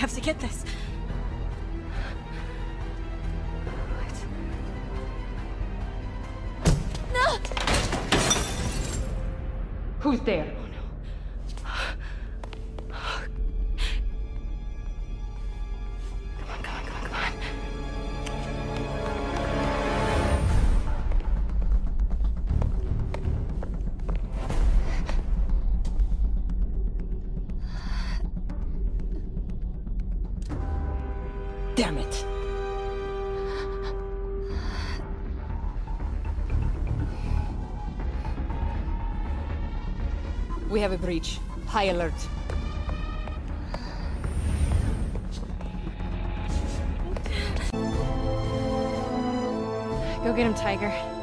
I have to get this. Who's there? Damn it. We have a breach. High alert. Go get him, Tiger.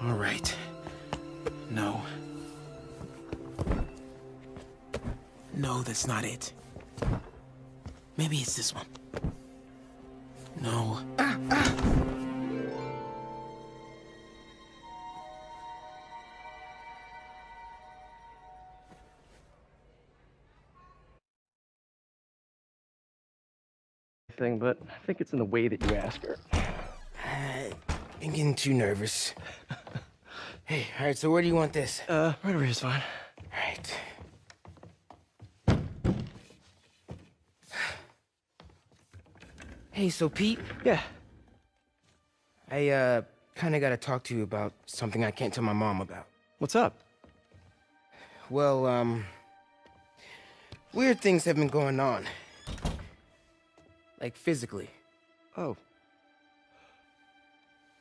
All right. No. No, that's not it. Maybe it's this one. No. Thing, but I think it's in the way that you ask her. Uh, I'm getting too nervous. hey, all right, so where do you want this? Uh, right over here's fine. All right. Hey, so Pete, Yeah. I, uh, kinda gotta talk to you about something I can't tell my mom about. What's up? Well, um, weird things have been going on. Like physically. Oh.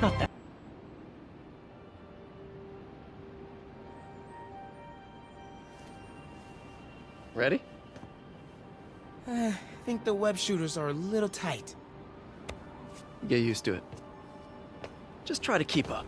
Not that. Ready? Uh, I think the web shooters are a little tight. Get used to it. Just try to keep up.